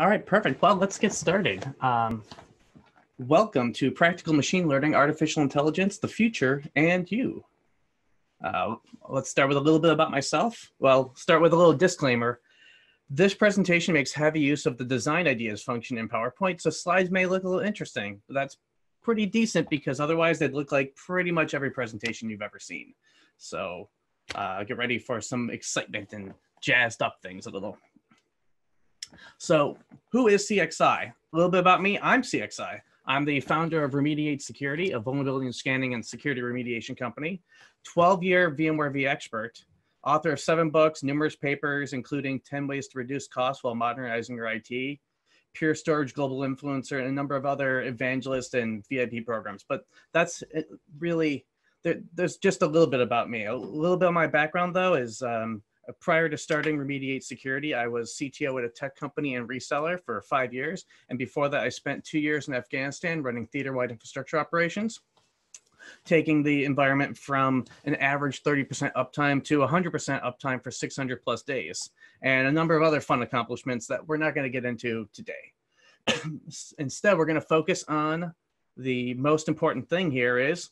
All right, perfect. Well, let's get started. Um, welcome to Practical Machine Learning, Artificial Intelligence, the Future, and You. Uh, let's start with a little bit about myself. Well, start with a little disclaimer. This presentation makes heavy use of the design ideas function in PowerPoint, so slides may look a little interesting. But that's pretty decent because otherwise they'd look like pretty much every presentation you've ever seen. So uh, get ready for some excitement and jazzed up things a little. So who is CXI? A little bit about me, I'm CXI. I'm the founder of Remedy8 Security, a vulnerability and scanning and security remediation company, 12 year VMware vExpert, author of seven books, numerous papers, including 10 ways to reduce costs while modernizing your IT, Pure Storage Global Influencer, and a number of other evangelist and VIP programs. But that's really, there, there's just a little bit about me. A little bit of my background, though, is um, prior to starting Remedy8 Security, I was CTO at a tech company and reseller for five years. And before that, I spent two years in Afghanistan running theater-wide infrastructure operations, taking the environment from an average 30% uptime to 100% uptime for 600 plus days, and a number of other fun accomplishments that we're not going to get into today. Instead, we're going to focus on the most important thing here is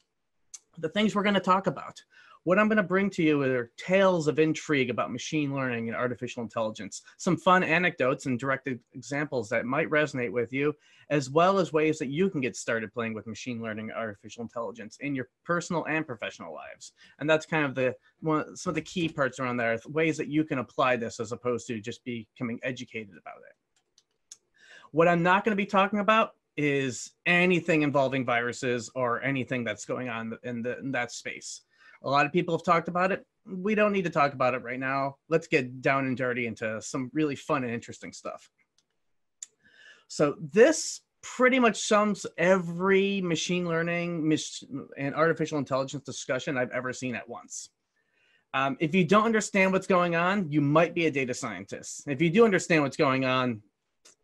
the things we're going to talk about. What I'm going to bring to you are tales of intrigue about machine learning and artificial intelligence, some fun anecdotes and direct examples that might resonate with you, as well as ways that you can get started playing with machine learning and artificial intelligence in your personal and professional lives. And that's kind of the one, some of the key parts around there, ways that you can apply this as opposed to just becoming educated about it. What I'm not going to be talking about is anything involving viruses or anything that's going on in, the, in that space. A lot of people have talked about it. We don't need to talk about it right now. Let's get down and dirty into some really fun and interesting stuff. So this pretty much sums every machine learning and artificial intelligence discussion I've ever seen at once. Um, if you don't understand what's going on, you might be a data scientist. If you do understand what's going on,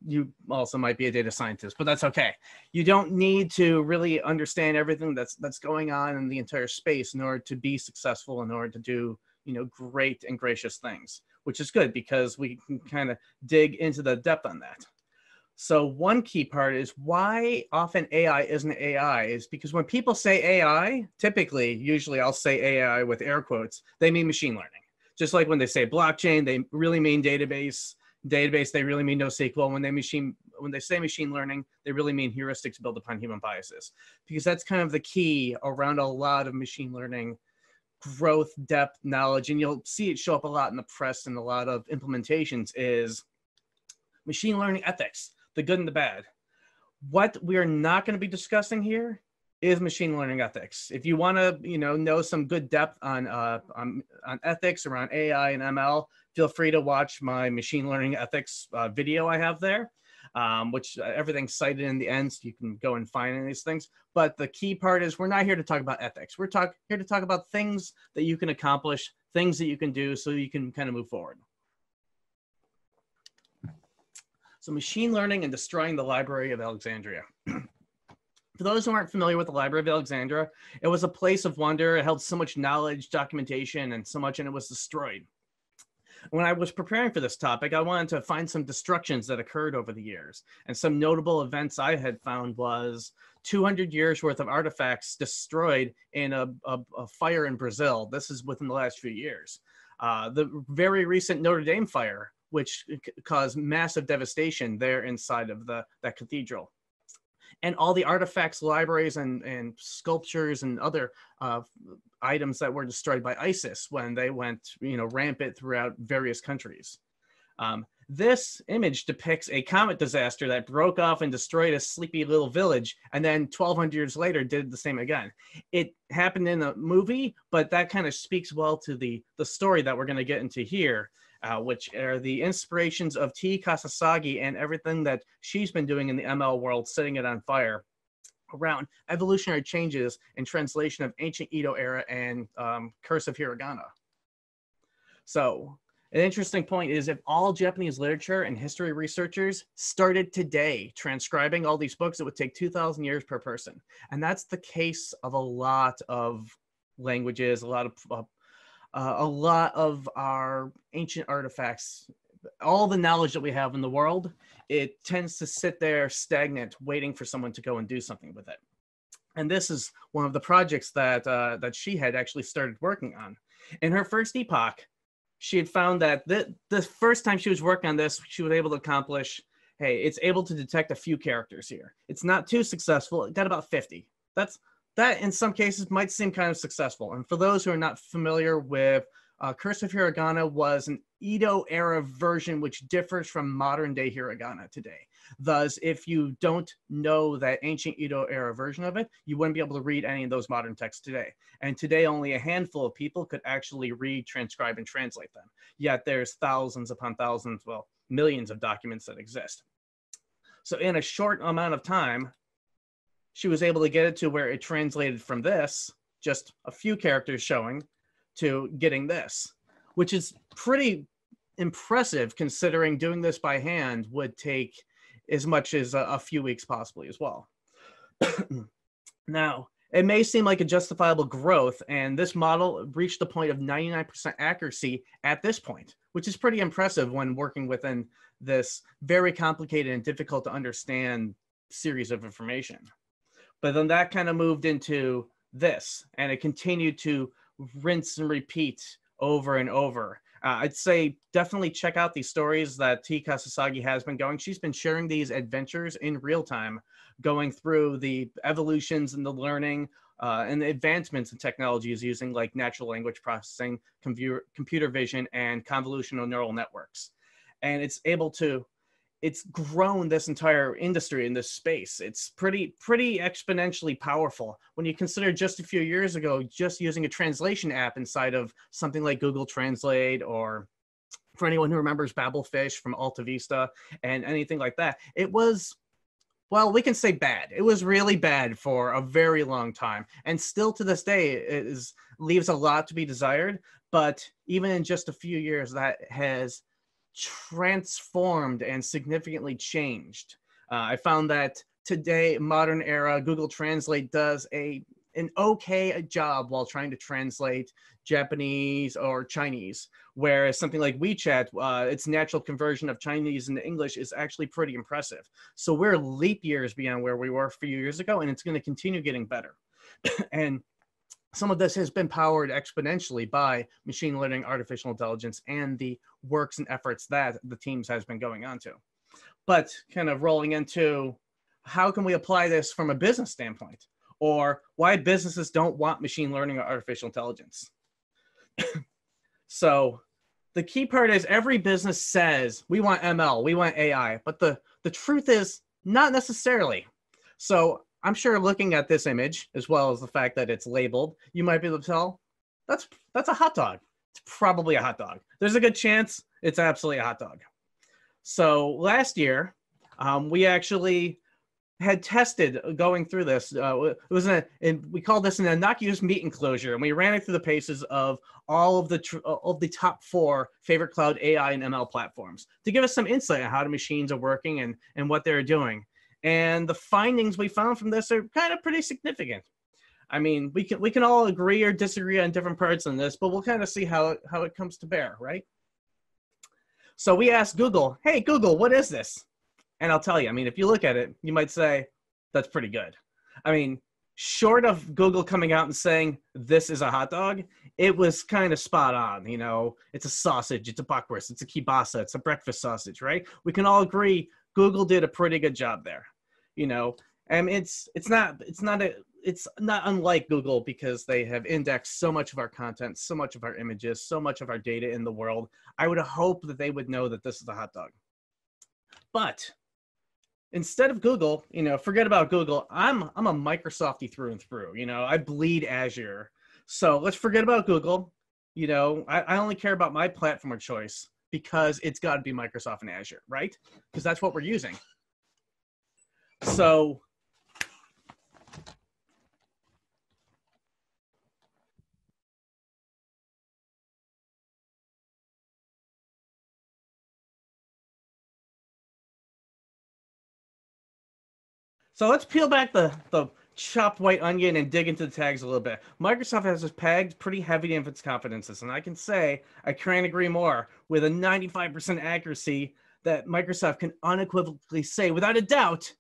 you also might be a data scientist, but that's okay. You don't need to really understand everything that's that's going on in the entire space in order to be successful, in order to do you know great and gracious things, which is good because we can kind of dig into the depth on that. So one key part is why often AI isn't AI is because when people say AI, typically, usually I'll say AI with air quotes, they mean machine learning. Just like when they say blockchain, they really mean database database, they really mean NoSQL. When they machine when they say machine learning, they really mean heuristics built upon human biases, because that's kind of the key around a lot of machine learning growth, depth, knowledge, and you'll see it show up a lot in the press and a lot of implementations is machine learning ethics, the good and the bad. What we are not going to be discussing here is machine learning ethics. If you want to, you know, know some good depth on, uh, on on ethics around AI and ML, feel free to watch my machine learning ethics uh, video I have there, um, which uh, everything's cited in the end, so you can go and find these things. But the key part is we're not here to talk about ethics. We're talk here to talk about things that you can accomplish, things that you can do, so you can kind of move forward. So machine learning and destroying the Library of Alexandria. For those who aren't familiar with the Library of Alexandria, it was a place of wonder. It held so much knowledge, documentation, and so much, and it was destroyed when I was preparing for this topic, I wanted to find some destructions that occurred over the years. And some notable events I had found was 200 years worth of artifacts destroyed in a, a, a fire in Brazil. This is within the last few years. Uh, the very recent Notre Dame fire, which caused massive devastation there inside of the that cathedral and all the artifacts, libraries, and, and sculptures and other uh, items that were destroyed by ISIS when they went, you know, rampant throughout various countries. Um, this image depicts a comet disaster that broke off and destroyed a sleepy little village, and then 1,200 years later did the same again. It happened in a movie, but that kind of speaks well to the the story that we're going to get into here uh, which are the inspirations of T. Kasasagi and everything that she's been doing in the ML world, setting it on fire around evolutionary changes in translation of ancient Edo era and um, cursive hiragana. So an interesting point is if all Japanese literature and history researchers started today transcribing all these books, it would take 2,000 years per person. And that's the case of a lot of languages, a lot of uh, uh, a lot of our ancient artifacts all the knowledge that we have in the world, it tends to sit there stagnant, waiting for someone to go and do something with it. And this is one of the projects that uh, that she had actually started working on. In her first epoch, she had found that the, the first time she was working on this, she was able to accomplish, hey, it's able to detect a few characters here. It's not too successful. It got about 50. That's that in some cases might seem kind of successful. And for those who are not familiar with uh, Cursive Hiragana was an Edo era version which differs from modern day hiragana today. Thus, if you don't know that ancient Edo era version of it, you wouldn't be able to read any of those modern texts today. And today, only a handful of people could actually read, transcribe, and translate them. Yet there's thousands upon thousands, well, millions of documents that exist. So, in a short amount of time, she was able to get it to where it translated from this, just a few characters showing, to getting this, which is pretty impressive considering doing this by hand would take as much as a, a few weeks possibly as well. now, it may seem like a justifiable growth, and this model reached the point of 99% accuracy at this point, which is pretty impressive when working within this very complicated and difficult to understand series of information. But then that kind of moved into this, and it continued to rinse and repeat over and over. Uh, I'd say definitely check out these stories that T. Kasasagi has been going. She's been sharing these adventures in real time, going through the evolutions and the learning uh, and the advancements in technologies using like natural language processing, computer, computer vision, and convolutional neural networks. And it's able to it's grown this entire industry in this space. It's pretty pretty exponentially powerful when you consider just a few years ago just using a translation app inside of something like Google Translate or for anyone who remembers Babelfish from Alta Vista and anything like that. It was well, we can say bad. It was really bad for a very long time, and still to this day, it is leaves a lot to be desired. But even in just a few years, that has transformed and significantly changed. Uh, I found that today, modern era, Google Translate does a an okay job while trying to translate Japanese or Chinese, whereas something like WeChat, uh, its natural conversion of Chinese into English is actually pretty impressive. So we're leap years beyond where we were a few years ago, and it's going to continue getting better. and some of this has been powered exponentially by machine learning, artificial intelligence, and the works and efforts that the teams has been going on to. But kind of rolling into how can we apply this from a business standpoint, or why businesses don't want machine learning or artificial intelligence. so the key part is every business says we want ML, we want AI, but the the truth is not necessarily. So I'm sure looking at this image, as well as the fact that it's labeled, you might be able to tell that's that's a hot dog. It's probably a hot dog. There's a good chance it's absolutely a hot dog. So last year, um, we actually had tested going through this. Uh, it was a, and we called this an innocuous meat enclosure, and we ran it through the paces of all of the tr- of the top four favorite cloud AI and ML platforms to give us some insight on how the machines are working and and what they're doing. And the findings we found from this are kind of pretty significant. I mean, we can we can all agree or disagree on different parts on this, but we'll kind of see how it, how it comes to bear, right? So we asked Google, "Hey Google, what is this?" And I'll tell you, I mean, if you look at it, you might say that's pretty good. I mean, short of Google coming out and saying this is a hot dog, it was kind of spot on. You know, it's a sausage, it's a bockwurst, it's a kielbasa, it's a breakfast sausage, right? We can all agree Google did a pretty good job there you know and it's it's not it's not a it's not unlike google because they have indexed so much of our content so much of our images so much of our data in the world. I would hope that they would know that this is a hot dog. But instead of google you know forget about google. I'm i'm a microsofty through and through you know i bleed azure. So let's forget about google. You know i, I only care about my platform of choice because it's got to be microsoft and azure right? Because that's what we're using so So let's peel back the, the chopped white onion and dig into the tags a little bit. Microsoft has pegged pretty heavy in its confidences, and I can say I can't agree more. With a 95% accuracy, that Microsoft can unequivocally say without a doubt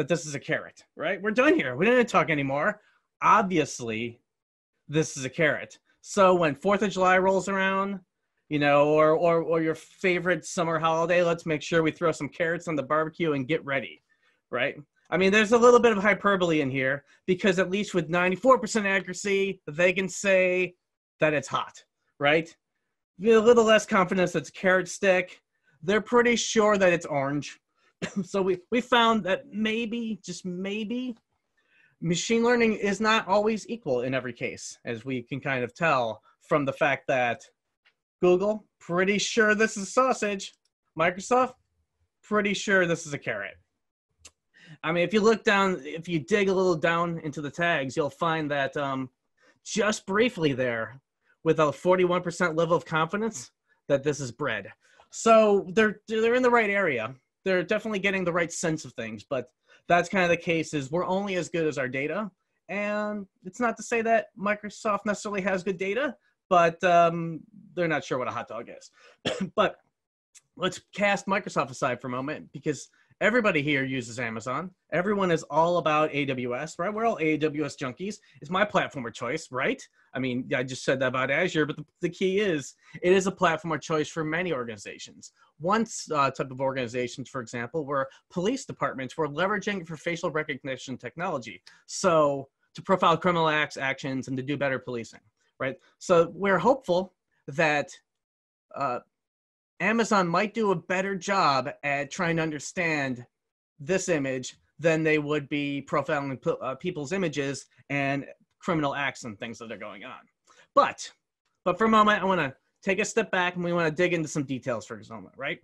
that this is a carrot. Right? We're done here. We didn't talk anymore. Obviously, this is a carrot. So when Fourth of July rolls around, you know, or or or your favorite summer holiday, let's make sure we throw some carrots on the barbecue and get ready, right? I mean, there's a little bit of hyperbole in here because at least with 94% accuracy, they can say that it's hot, right? A little less confidence that's carrot stick. They're pretty sure that it's orange. so we, we found that maybe, just maybe, machine learning is not always equal in every case, as we can kind of tell from the fact that Google, pretty sure this is sausage. Microsoft, pretty sure this is a carrot. I mean, if you look down, if you dig a little down into the tags, you'll find that um, just briefly there, with a 41% level of confidence, that this is bread. So they're they're in the right area. They're definitely getting the right sense of things, but that's kind of the case. Is we're only as good as our data, and it's not to say that Microsoft necessarily has good data, but um, they're not sure what a hot dog is. but let's cast Microsoft aside for a moment because everybody here uses Amazon. Everyone is all about AWS, right? We're all AWS junkies. It's my platform of choice, right? I mean, I just said that about Azure, but the, the key is it is a platform of choice for many organizations. One uh, type of organizations, for example, were police departments were leveraging for facial recognition technology. So to profile criminal acts, actions, and to do better policing, right? So we're hopeful that uh, Amazon might do a better job at trying to understand this image than they would be profiling uh, people's images and criminal acts and things that are going on. But, but for a moment, I want to take a step back and we want to dig into some details for a moment, right?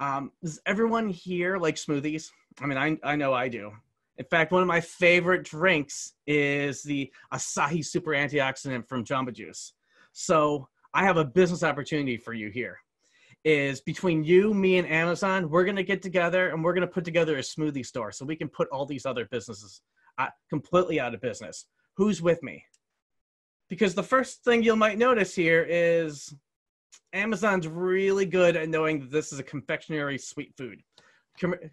Um, does everyone here like smoothies? I mean, I, I know I do. In fact, one of my favorite drinks is the Açaí Super Antioxidant from Jamba Juice. So I have a business opportunity for you here is between you, me, and Amazon, we're going to get together and we're going to put together a smoothie store so we can put all these other businesses uh, completely out of business. Who's with me? Because the first thing you might notice here is Amazon's really good at knowing that this is a confectionery sweet food.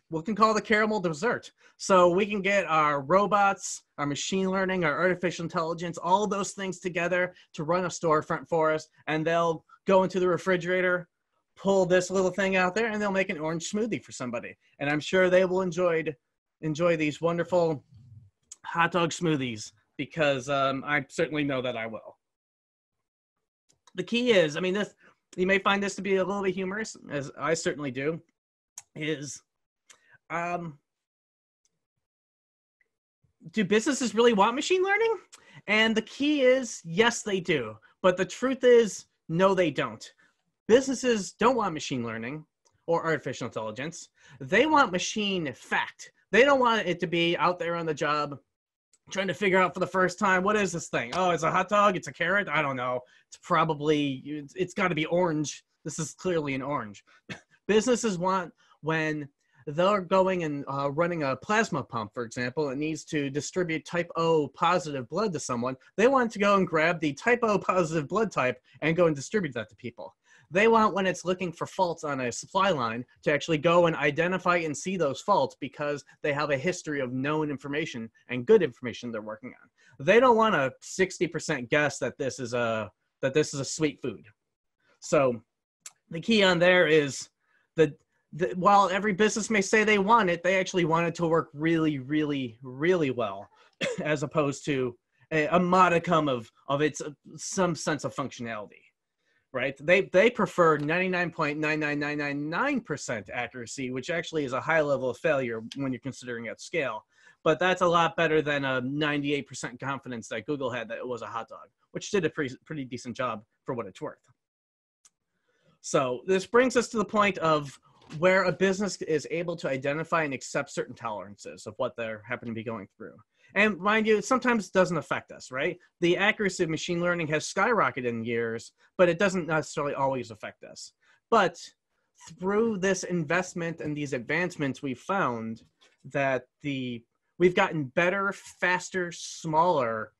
We can call the caramel dessert. So we can get our robots, our machine learning, our artificial intelligence, all those things together to run a storefront for us, and they'll go into the refrigerator, pull this little thing out there and they'll make an orange smoothie for somebody. And I'm sure they will enjoy enjoy these wonderful hot dog smoothies because um, I certainly know that I will. The key is, I mean, this you may find this to be a little bit humorous, as I certainly do, is um, do businesses really want machine learning? And the key is, yes, they do. But the truth is, no, they don't businesses don't want machine learning or artificial intelligence. They want machine fact. They don't want it to be out there on the job trying to figure out for the first time what is this thing? Oh, it's a hot dog, it's a carrot. I don't know. It's probably it's, it's got to be orange. This is clearly an orange. Businesses want when they're going and uh, running a plasma pump, for example, it needs to distribute type O positive blood to someone. They want to go and grab the type O positive blood type and go and distribute that to people. They want when it's looking for faults on a supply line to actually go and identify and see those faults because they have a history of known information and good information they're working on. They don't want a 60% guess that this is a that this is a sweet food. So the key on there is that while every business may say they want it, they actually want it to work really, really, really well, as opposed to a, a modicum of of its some sense of functionality right? They they prefer 99.99999% accuracy, which actually is a high level of failure when you're considering at scale. But that's a lot better than a 98% confidence that Google had that it was a hot dog, which did a pretty, pretty decent job for what it's worth. So this brings us to the point of where a business is able to identify and accept certain tolerances of what they're happen to be going through. And mind you, it sometimes doesn't affect us, right? The accuracy of machine learning has skyrocketed in years, but it doesn't necessarily always affect us. But through this investment and these advancements, we found that the we've gotten better, faster, smaller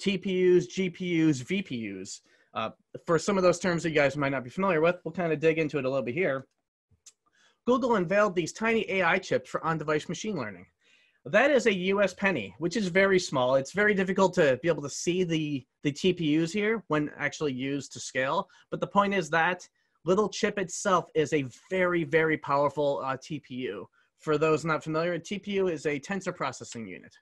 TPUs, GPUs, VPUs. Uh, for some of those terms that you guys might not be familiar with, we'll kind of dig into it a little bit here. Google unveiled these tiny AI chips for on-device machine learning. That is a US penny, which is very small. It's very difficult to be able to see the, the TPUs here when actually used to scale. But the point is that little chip itself is a very, very powerful uh, TPU. For those not familiar, TPU is a tensor processing unit.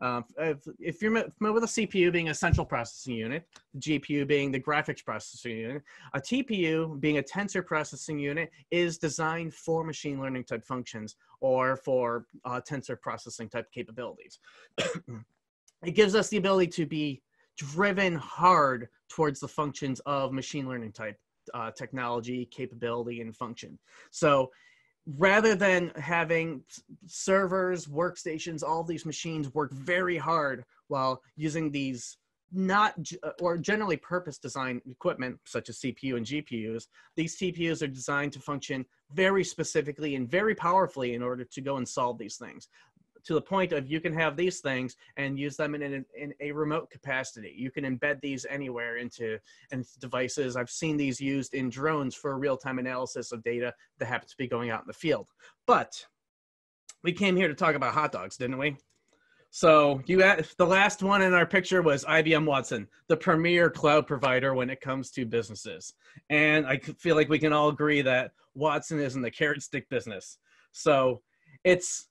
Uh, if, if, you're familiar with a CPU being a central processing unit, the GPU being the graphics processing unit, a TPU being a tensor processing unit is designed for machine learning type functions or for uh, tensor processing type capabilities. it gives us the ability to be driven hard towards the functions of machine learning type uh, technology, capability, and function. So rather than having servers, workstations, all these machines work very hard while using these not uh, or generally purpose designed equipment such as CPU and GPUs, these TPUs are designed to function very specifically and very powerfully in order to go and solve these things to the point of you can have these things and use them in, an, in a remote capacity. You can embed these anywhere into, into devices. I've seen these used in drones for real-time analysis of data that happens to be going out in the field. But we came here to talk about hot dogs, didn't we? So you the last one in our picture was IBM Watson, the premier cloud provider when it comes to businesses. And I feel like we can all agree that Watson is in the carrot stick business. So it's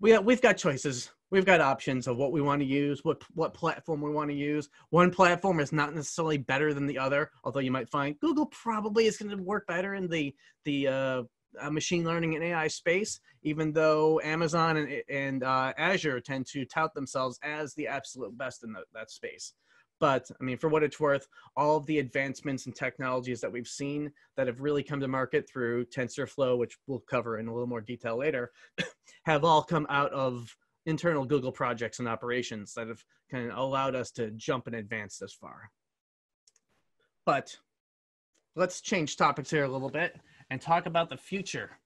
we we've got choices. We've got options of what we want to use, what what platform we want to use. One platform is not necessarily better than the other, although you might find Google probably is going to work better in the the uh, uh, machine learning and AI space, even though Amazon and, and uh, Azure tend to tout themselves as the absolute best in the, that space. But I mean, for what it's worth, all of the advancements and technologies that we've seen that have really come to market through TensorFlow, which we'll cover in a little more detail later, have all come out of internal Google projects and operations that have kind of allowed us to jump and advance this far. But let's change topics here a little bit and talk about the future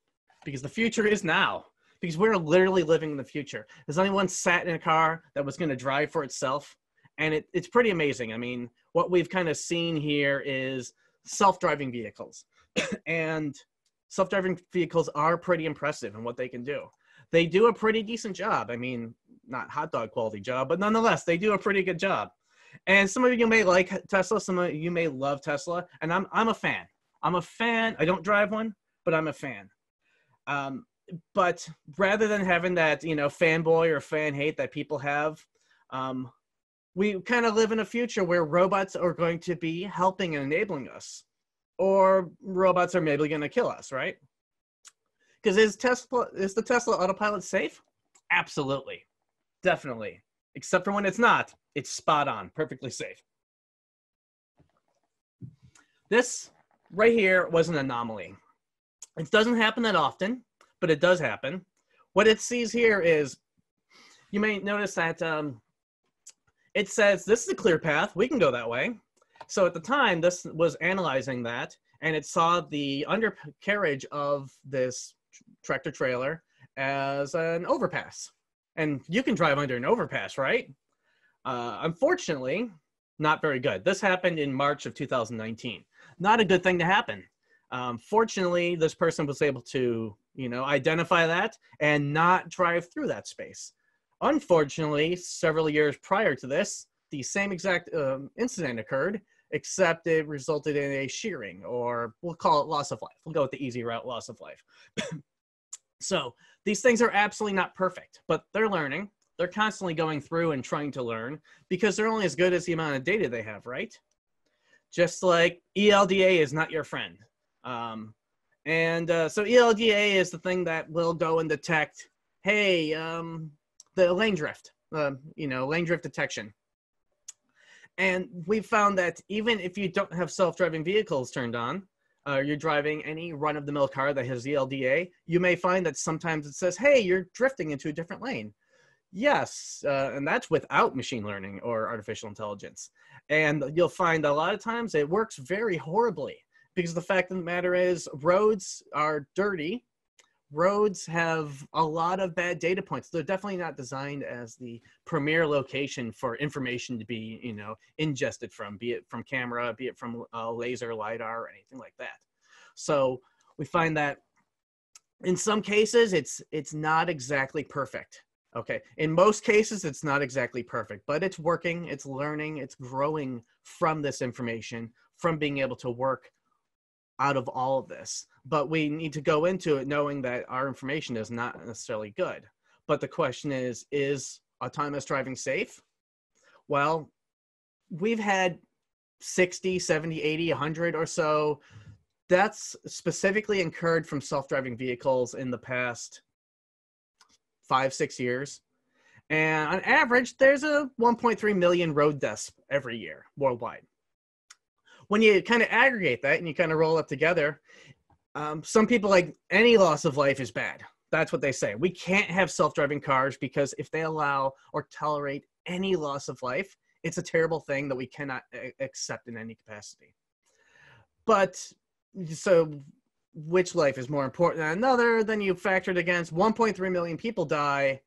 because the future is now because we're literally living in the future. Has anyone sat in a car that was going to drive for itself? And it, it's pretty amazing. I mean, what we've kind of seen here is self-driving vehicles, and self-driving vehicles are pretty impressive in what they can do. They do a pretty decent job. I mean, not hot dog quality job, but nonetheless, they do a pretty good job. And some of you may like Tesla, some of you may love Tesla, and I'm I'm a fan. I'm a fan. I don't drive one, but I'm a fan. Um, but rather than having that, you know, fanboy or fan hate that people have, um, we kind of live in a future where robots are going to be helping and enabling us. Or robots are maybe going to kill us right? Because is tesla is the tesla autopilot safe? Absolutely. Definitely. Except for when it's not it's spot on perfectly safe. This right here was an anomaly. It doesn't happen that often but it does happen. What it sees here is you may notice that um, it says this is a clear path. We can go that way. So at the time, this was analyzing that, and it saw the undercarriage of this tractor trailer as an overpass. And you can drive under an overpass, right? Uh, unfortunately, not very good. This happened in March of 2019. Not a good thing to happen. Um, fortunately, this person was able to, you know, identify that and not drive through that space. Unfortunately, several years prior to this, the same exact um, incident occurred, except it resulted in a shearing, or we'll call it loss of life. We'll go with the easy route, loss of life. so these things are absolutely not perfect, but they're learning. They're constantly going through and trying to learn because they're only as good as the amount of data they have, right? Just like ELDA is not your friend. Um, and uh, so ELDA is the thing that will go and detect, hey, um, the lane drift, uh, you know, lane drift detection. And we found that even if you don't have self-driving vehicles turned on, uh, you're driving any run-of-the-mill car that has ELDA, you may find that sometimes it says, "Hey, you're drifting into a different lane." Yes, uh, and that's without machine learning or artificial intelligence. And you'll find a lot of times it works very horribly because the fact of the matter is roads are dirty roads have a lot of bad data points. They're definitely not designed as the premier location for information to be, you know, ingested from, be it from camera, be it from uh, laser, lidar, or anything like that. So we find that in some cases it's it's not exactly perfect. Okay, in most cases it's not exactly perfect, but it's working, it's learning, it's growing from this information, from being able to work out of all of this. But we need to go into it knowing that our information is not necessarily good. But the question is is autonomous driving safe? Well, we've had 60, 70, 80, 100 or so that's specifically incurred from self-driving vehicles in the past five, six years. And on average, there's a 1.3 million road deaths every year worldwide when you kind of aggregate that and you kind of roll it together, um, some people like any loss of life is bad. That's what they say. We can't have self driving cars because if they allow or tolerate any loss of life, it's a terrible thing that we cannot a- accept in any capacity. But so which life is more important than another? Then you factored against 1.3 million people die,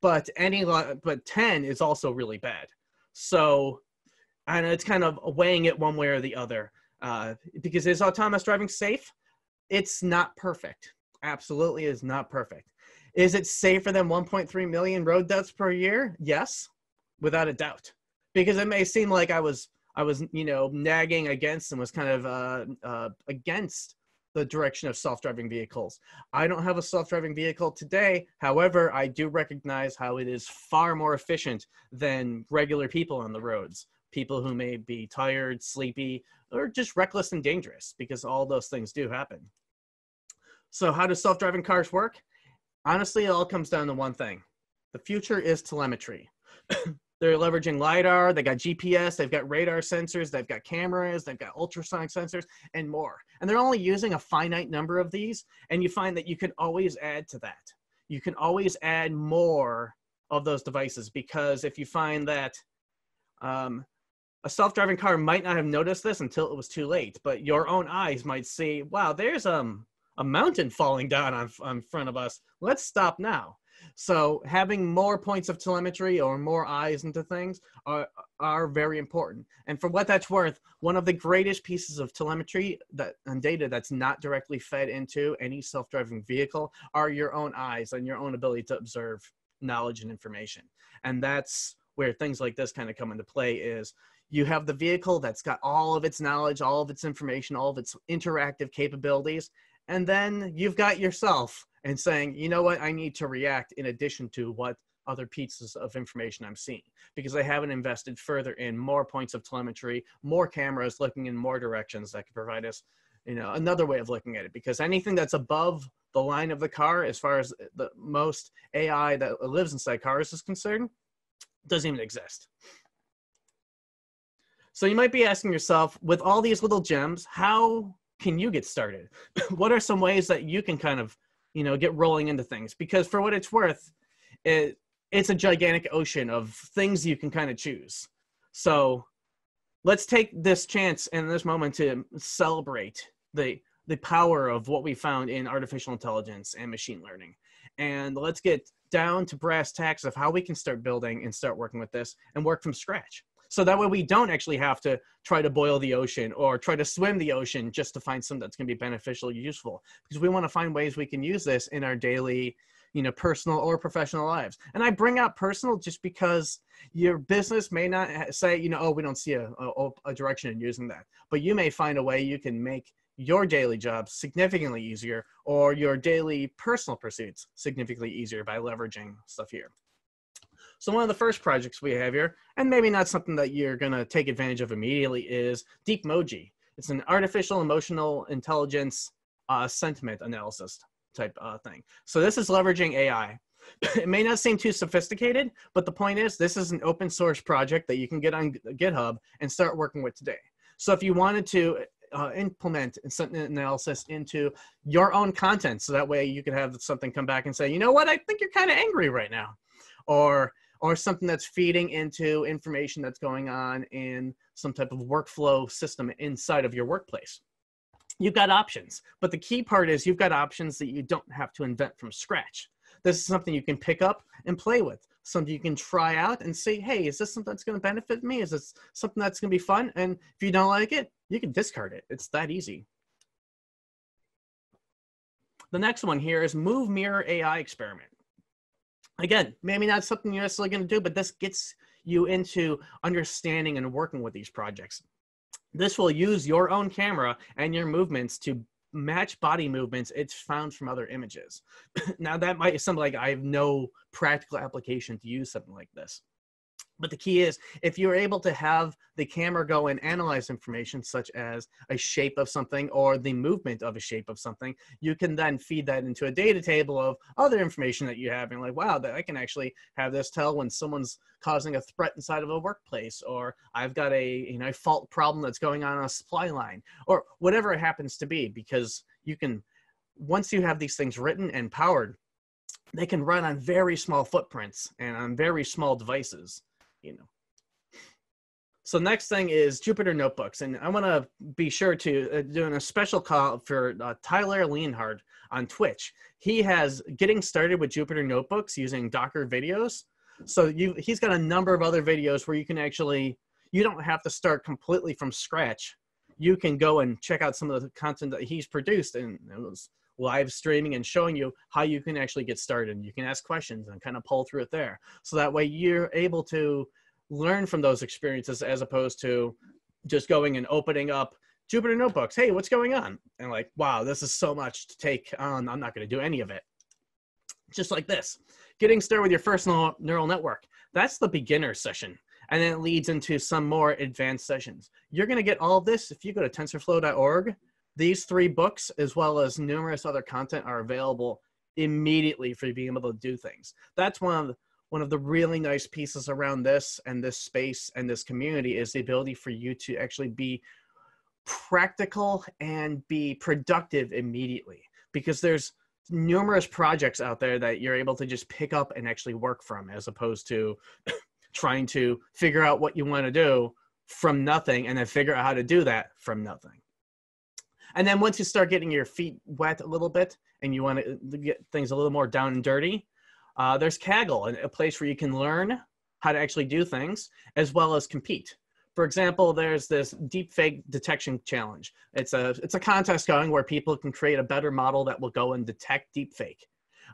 but any but 10 is also really bad. So and it's kind of weighing it one way or the other. Uh, because is autonomous driving safe? It's not perfect. Absolutely, is not perfect. Is it safer than 1.3 million road deaths per year? Yes, without a doubt. Because it may seem like I was I was you know nagging against and was kind of uh, uh, against the direction of self-driving vehicles. I don't have a self-driving vehicle today. However, I do recognize how it is far more efficient than regular people on the roads people who may be tired, sleepy, or just reckless and dangerous because all those things do happen. So, how do self driving cars work? Honestly, it all comes down to one thing the future is telemetry. They're leveraging LiDAR, they got GPS, they've got radar sensors, they've got cameras, they've got ultrasonic sensors, and more. And they're only using a finite number of these, and you find that you can always add to that. You can always add more of those devices because if you find that um, a self-driving car might not have noticed this until it was too late but your own eyes might see wow there's um a mountain falling down on, on front of us. Let's stop now. So having more points of telemetry or more eyes into things are are very important. And for what that's worth one of the greatest pieces of telemetry that and data that's not directly fed into any self-driving vehicle are your own eyes and your own ability to observe knowledge and information. And that's where things like this kind of come into play is you have the vehicle that's got all of its knowledge, all of its information, all of its interactive capabilities. And then you've got yourself and saying, you know what, I need to react in addition to what other pieces of information I'm seeing because I haven't invested further in more points of telemetry, more cameras looking in more directions that could provide us, you know, another way of looking at it. Because anything that's above the line of the car, as far as the most AI that lives inside cars is concerned, doesn't even exist. So you might be asking yourself, with all these little gems, how can you get started? what are some ways that you can kind of, you know, get rolling into things? Because for what it's worth, it it's a gigantic ocean of things you can kind of choose. So let's take this chance and this moment to celebrate the the power of what we found in artificial intelligence and machine learning. And let's get down to brass tacks of how we can start building and start working with this and work from scratch so that way we don't actually have to try to boil the ocean or try to swim the ocean just to find something that's going to be beneficial useful because we want to find ways we can use this in our daily you know personal or professional lives. And i bring up personal just because your business may not say you know oh we don't see a, a, oh, a direction in using that but you may find a way you can make your daily job significantly easier or your daily personal pursuits significantly easier by leveraging stuff here so one of the first projects we have here, and maybe not something that you're going to take advantage of immediately, is Deepmoji. It's an artificial emotional intelligence uh, sentiment analysis type uh, thing. So this is leveraging AI. it may not seem too sophisticated, but the point is this is an open source project that you can get on GitHub and start working with today. So if you wanted to uh, implement sentiment analysis into your own content, so that way you could have something come back and say, you know what, I think you're kind of angry right now, or or something that's feeding into information that's going on in some type of workflow system inside of your workplace. you've got options. But the key part is you've got options that you don't have to invent from scratch. This is something you can pick up and play with, something you can try out and say, hey, is this something that's going to benefit me? Is this something that's going to be fun? And if you don't like it, you can discard it. It's that easy. The next one here is Move Mirror AI experiment. Again, maybe not something you're necessarily going to do, but this gets you into understanding and working with these projects. This will use your own camera and your movements to match body movements it's found from other images. now that might sound like I have no practical application to use something like this. But the key is if you're able to have the camera go and analyze information such as a shape of something or the movement of a shape of something, you can then feed that into a data table of other information that you have and like, wow, that I can actually have this tell when someone's causing a threat inside of a workplace or I've got a you know fault problem that's going on on a supply line or whatever it happens to be because you can once you have these things written and powered they can run on very small footprints and on very small devices you know. So next thing is Jupyter Notebooks, and I want to be sure to uh, doing a special call for uh, Tyler Leonhardt on Twitch. He has getting started with Jupyter Notebooks using Docker videos. So you, he's got a number of other videos where you can actually you don't have to start completely from scratch. You can go and check out some of the content that he's produced, and it was live streaming and showing you how you can actually get started. You can ask questions and kind of pull through it there. So that way you're able to learn from those experiences as opposed to just going and opening up Jupyter Notebooks. Hey, what's going on? And like, wow, this is so much to take on. I'm not going to do any of it. Just like this, getting started with your first neural network. That's the beginner session. And then it leads into some more advanced sessions. You're going to get all this if you go to tensorflow.org these three books, as well as numerous other content, are available immediately for you being able to do things. That's one of the, one of the really nice pieces around this and this space and this community is the ability for you to actually be practical and be productive immediately because there's numerous projects out there that you're able to just pick up and actually work from as opposed to trying to figure out what you want to do from nothing and then figure out how to do that from nothing and then once you start getting your feet wet a little bit and you want to get things a little more down and dirty, uh, there's Kaggle, a place where you can learn how to actually do things as well as compete. For example, there's this deepfake detection challenge. It's a it's a contest going where people can create a better model that will go and detect deepfake.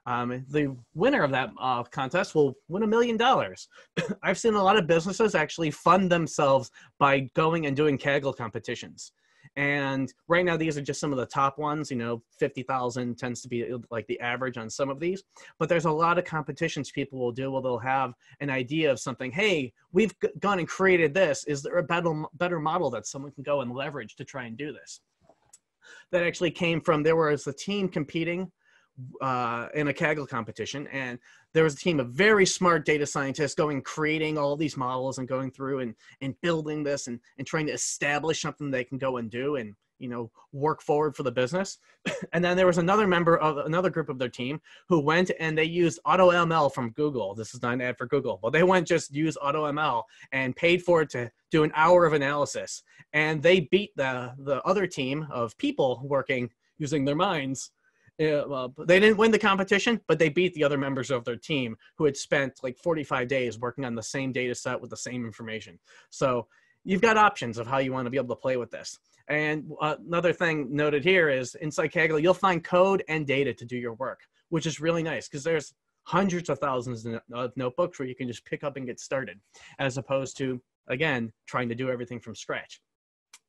Um, the winner of that uh, contest will win a million dollars. I've seen a lot of businesses actually fund themselves by going and doing Kaggle competitions. And right now, these are just some of the top ones. You know, 50,000 tends to be like the average on some of these. But there's a lot of competitions people will do where they'll have an idea of something. Hey, we've gone and created this. Is there a better, better model that someone can go and leverage to try and do this? That actually came from there was a team competing uh, in a Kaggle competition, and there was a team of very smart data scientists going creating all these models and going through and and building this and and trying to establish something they can go and do and you know work forward for the business. And then there was another member of another group of their team who went and they used AutoML from google. This is not an ad for google but they went just use AutoML and paid for it to do an hour of analysis. And they beat the the other team of people working using their minds well, they didn't win the competition, but they beat the other members of their team who had spent like 45 days working on the same data set with the same information. So you've got options of how you want to be able to play with this. And uh, another thing noted here is inside Kaggle, you'll find code and data to do your work, which is really nice because there's hundreds of thousands of notebooks where you can just pick up and get started, as opposed to, again, trying to do everything from scratch.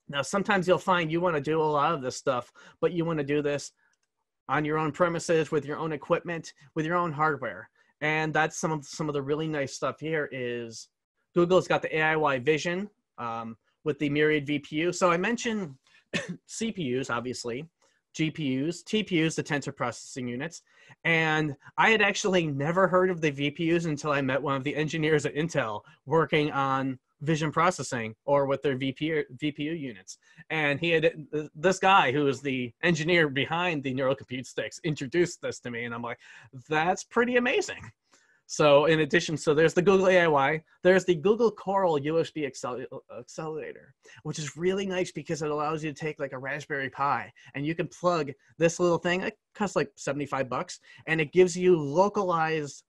Now, sometimes you'll find you want to do a lot of this stuff, but you want to do this on your own premises with your own equipment with your own hardware. And that's some of some of the really nice stuff here is google's got the aiy vision um, with the myriad vpu so i mentioned cpus obviously gpus tpus the tensor processing units. And i had actually never heard of the vpus until i met one of the engineers at intel working on vision processing or with their VP, VPU units. And he had this guy who was the engineer behind the neural compute sticks introduced this to me, and I'm like, that's pretty amazing. So in addition, so there's the Google AIY, there's the Google Coral USB accel- accelerator, which is really nice because it allows you to take like a Raspberry Pi and you can plug this little thing. It costs like 75 bucks and it gives you localized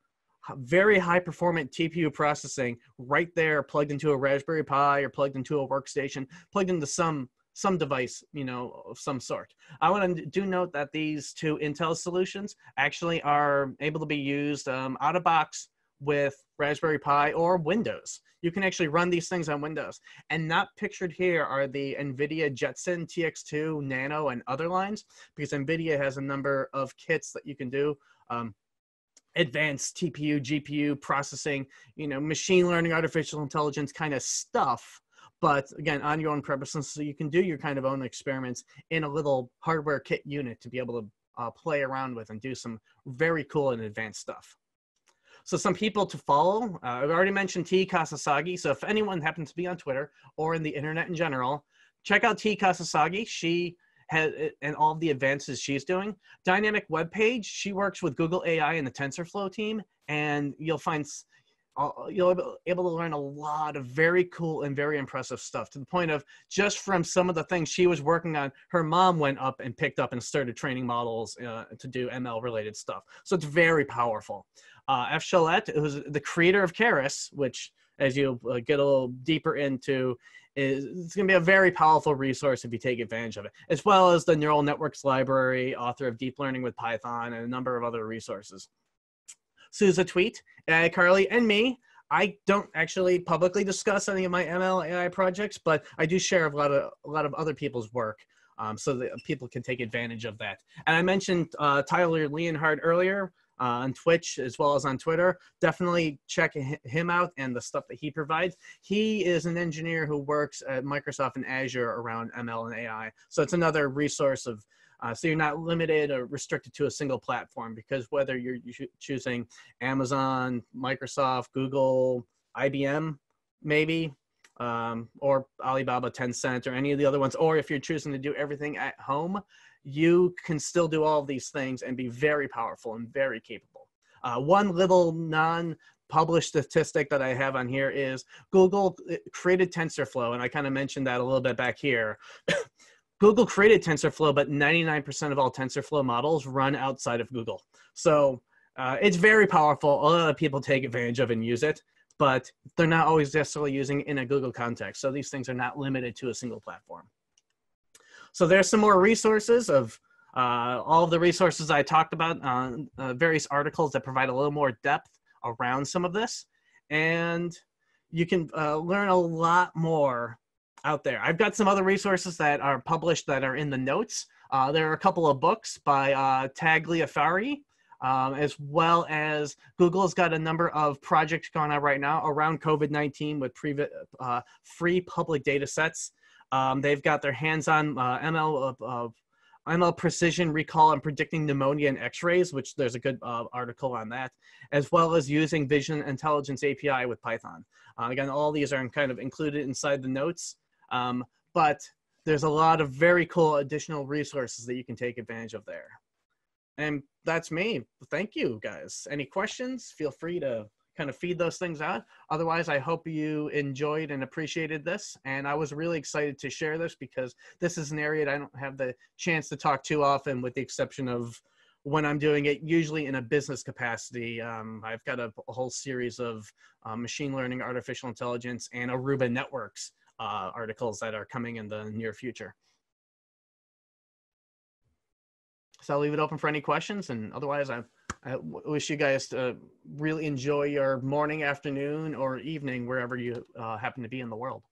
very high performant TPU processing right there plugged into a Raspberry Pi or plugged into a workstation, plugged into some some device, you know, of some sort. I want to do note that these two Intel solutions actually are able to be used um, out of box with Raspberry Pi or Windows. You can actually run these things on Windows. And not pictured here are the NVIDIA Jetson TX2 Nano and other lines, because NVIDIA has a number of kits that you can do. Um, advanced TPU, GPU processing, you know, machine learning, artificial intelligence kind of stuff but again on your own premises so you can do your kind of own experiments in a little hardware kit unit to be able to uh, play around with and do some very cool and advanced stuff. So some people to follow uh, i've already mentioned t kasasagi so if anyone happens to be on twitter or in the internet in general check out t kasasagi. She has and all the advances she's doing. Dynamic web page she works with google ai and the tensorflow team and you'll find you'll be able to learn a lot of very cool and very impressive stuff to the point of just from some of the things she was working on her mom went up and picked up and started training models uh, to do ml related stuff. So it's very powerful. Uh, f Chollet, who's the creator of keras which as you uh, get a little deeper into is it's going to be a very powerful resource if you take advantage of it as well as the neural networks library author of deep learning with python and a number of other resources Sousa Tweet, Carly, and me. I don't actually publicly discuss any of my ML AI projects, but I do share a lot of a lot of other people's work, um, so that people can take advantage of that. And I mentioned uh, Tyler Leonhardt earlier uh, on Twitch as well as on Twitter. Definitely check him out and the stuff that he provides. He is an engineer who works at Microsoft and Azure around ML and AI, so it's another resource of uh, so you're not limited or restricted to a single platform because whether you're choosing Amazon, Microsoft, Google, IBM, maybe, um, or Alibaba, Tencent, or any of the other ones, or if you're choosing to do everything at home, you can still do all of these things and be very powerful and very capable. Uh, one little non published statistic that I have on here is Google uh, created TensorFlow, and I kind of mentioned that a little bit back here. Google created TensorFlow, but 99% of all TensorFlow models run outside of Google. So uh, it's very powerful. A lot of people take advantage of and use it, but they're not always necessarily using in a Google context. So these things are not limited to a single platform. So there's some more resources of uh, all of the resources I talked about, uh, uh, various articles that provide a little more depth around some of this. And you can uh, learn a lot more out there. I've got some other resources that are published that are in the notes. Uh, there are a couple of books by uh, Tagliaferri, um, as well as Google's got a number of projects going on right now around COVID 19 with pre- uh, free public data sets. Um, they've got their hands on uh, ML of, ML precision recall and predicting pneumonia and x-rays, which there's a good uh, article on that, as well as using vision intelligence API with Python. Uh, again, all these are kind of included inside the notes. Um, but there's a lot of very cool additional resources that you can take advantage of there. And that's me. Thank you guys. Any questions? Feel free to kind of feed those things out. Otherwise, I hope you enjoyed and appreciated this. And I was really excited to share this because this is an area that I don't have the chance to talk too often, with the exception of when I'm doing it, usually in a business capacity. Um, I've got a, a, whole series of uh, machine learning, artificial intelligence, and Aruba networks uh, articles that are coming in the near future. So I'll leave it open for any questions, and otherwise, I, I wish you guys to really enjoy your morning, afternoon, or evening wherever you uh, happen to be in the world.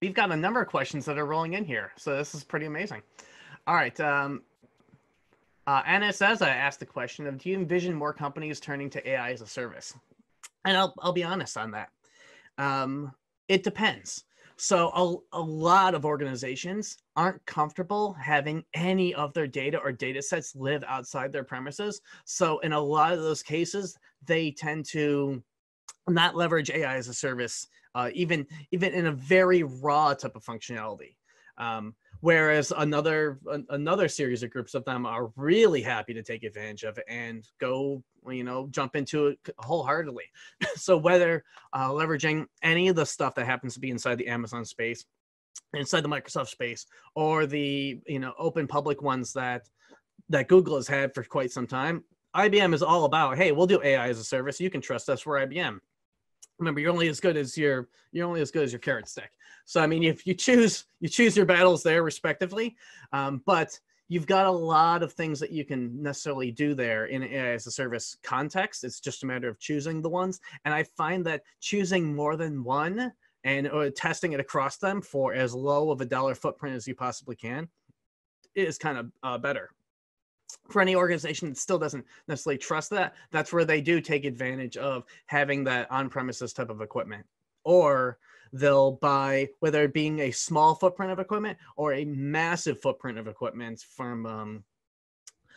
We've got a number of questions that are rolling in here, so this is pretty amazing. All right. Um, uh, Anna says, I asked the question of, do you envision more companies turning to AI as a service? And I'll, I'll be honest on that. Um, it depends. So a, a lot of organizations aren't comfortable having any of their data or data sets live outside their premises. So in a lot of those cases, they tend to not leverage AI as a service, uh, even even in a very raw type of functionality. Um, whereas another another series of groups of them are really happy to take advantage of it and go you know jump into it wholeheartedly so whether uh, leveraging any of the stuff that happens to be inside the amazon space inside the microsoft space or the you know open public ones that that google has had for quite some time ibm is all about hey we'll do ai as a service. You can trust us. For ibm remember you're only as good as your you're only as good as your carrot stick. So i mean if you choose you choose your battles there respectively um, but you've got a lot of things that you can necessarily do there in AI as a service context. It's just a matter of choosing the ones. And i find that choosing more than one and or testing it across them for as low of a dollar footprint as you possibly can is kind of uh, better for any organization that still doesn't necessarily trust that, that's where they do take advantage of having that on premises type of equipment. Or they'll buy, whether it being a small footprint of equipment or a massive footprint of equipment from, um,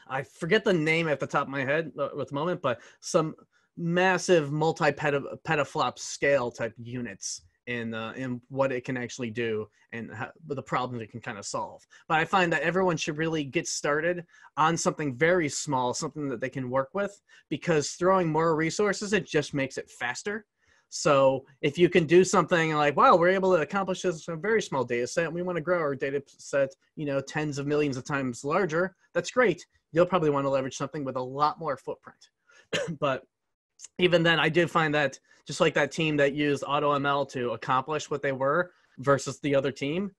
I forget the name at the top of my head at the moment, but some massive multi petaflop scale type units in uh, in what it can actually do and how, the problems it can kind of solve. But I find that everyone should really get started on something very small, something that they can work with, because throwing more resources it just makes it faster. So if you can do something like, wow, we're able to accomplish this in a very small data set, and we want to grow our data set, you know, tens of millions of times larger, that's great. You'll probably want to leverage something with a lot more footprint. but even then, I did find that just like that team that used AutoML to accomplish what they were versus the other team,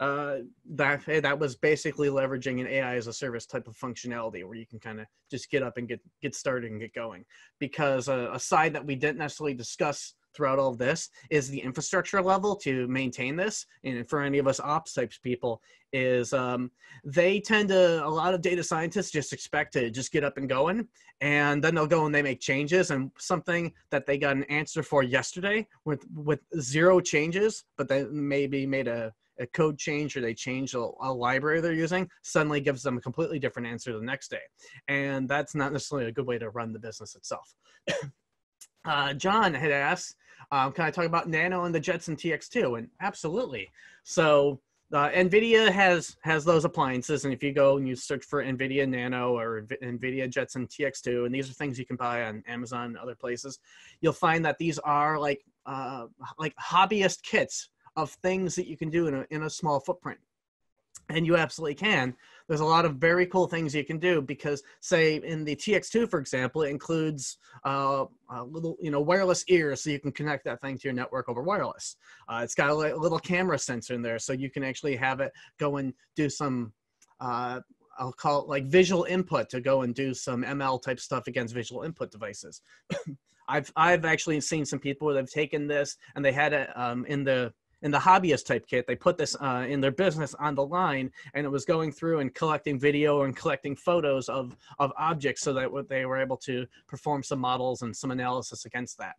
uh, that that was basically leveraging an AI as a service type of functionality where you can kind of just get up and get get started and get going. Because uh, a side that we didn't necessarily discuss throughout all of this is the infrastructure level to maintain this and for any of us ops types people is um, they tend to a lot of data scientists just expect to just get up and going and then they'll go and they make changes and something that they got an answer for yesterday with with zero changes but they maybe made a a code change or they change a, a, library they're using suddenly gives them a completely different answer the next day. And that's not necessarily a good way to run the business itself. Uh, john had asked um, can I talk about Nano and the Jetson TX2? And absolutely. So uh, NVIDIA has has those appliances, and if you go and you search for NVIDIA Nano or NVIDIA Jetson TX2, and these are things you can buy on Amazon and other places, you'll find that these are like uh, like hobbyist kits of things that you can do in a in a small footprint and you absolutely can there's a lot of very cool things you can do because say in the tx2 for example it includes uh, a little you know wireless ear. so you can connect that thing to your network over wireless uh, it's got a little camera sensor in there so you can actually have it go and do some uh, I'll call it like visual input to go and do some ML type stuff against visual input devices. I've I've actually seen some people that have taken this and they had it um, in the in the hobbyist type kit they put this uh, in their business on the line and it was going through and collecting video and collecting photos of of objects so that they were able to perform some models and some analysis against that.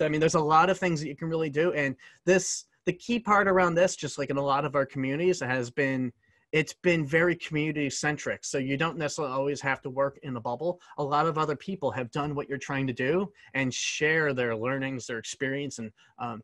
I mean there's a lot of things that you can really do and this the key part around this just like in a lot of our communities has been it's been very community centric so you don't necessarily always have to work in a bubble. A lot of other people have done what you're trying to do and share their learnings their experience and um,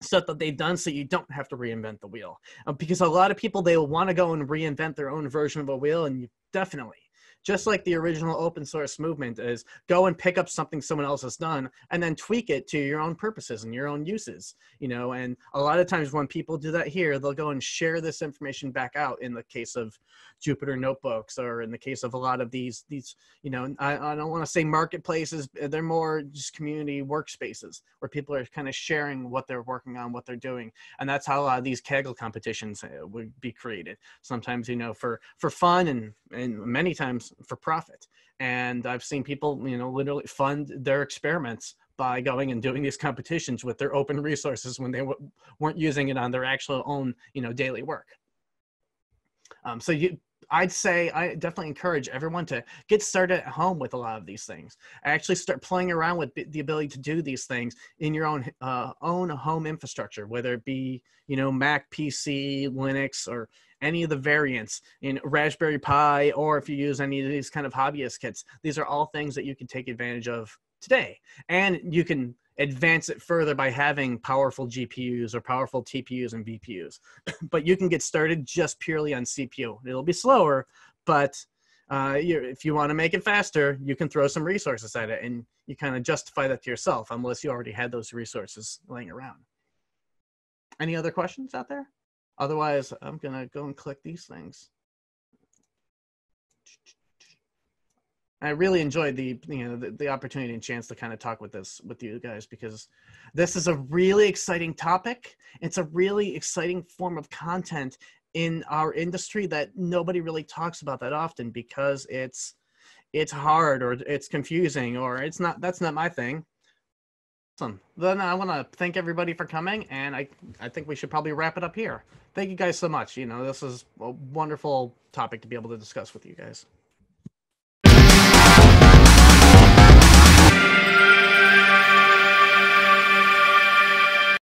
stuff that they've done so you don't have to reinvent the wheel. Uh, because a lot of people they will want to go and reinvent their own version of a wheel and you definitely just like the original open source movement is go and pick up something someone else has done and then tweak it to your own purposes and your own uses you know and a lot of times when people do that here they'll go and share this information back out in the case of jupyter notebooks or in the case of a lot of these these you know i, I don't want to say marketplaces they're more just community workspaces where people are kind of sharing what they're working on what they're doing. And that's how a lot of these kaggle competitions uh, would be created. Sometimes you know for for fun and and many times for profit. And i've seen people you know literally fund their experiments by going and doing these competitions with their open resources when they w- weren't using it on their actual own you know daily work. Um, so you I'd say I definitely encourage everyone to get started at home with a lot of these things. Actually, start playing around with the ability to do these things in your own uh, own home infrastructure, whether it be you know Mac, PC, Linux, or any of the variants in Raspberry Pi, or if you use any of these kind of hobbyist kits. These are all things that you can take advantage of today, and you can advance it further by having powerful GPUs or powerful TPUs and VPUs. but you can get started just purely on CPU. It'll be slower, but uh, if you want to make it faster, you can throw some resources at it and you kind of justify that to yourself unless you already had those resources laying around. Any other questions out there? Otherwise, I'm going to go and click these things. I really enjoyed the you know the, the, opportunity and chance to kind of talk with this with you guys because this is a really exciting topic. It's a really exciting form of content in our industry that nobody really talks about that often because it's it's hard or it's confusing or it's not that's not my thing. Awesome. Then I want to thank everybody for coming and I I think we should probably wrap it up here. Thank you guys so much. You know, this is a wonderful topic to be able to discuss with you guys.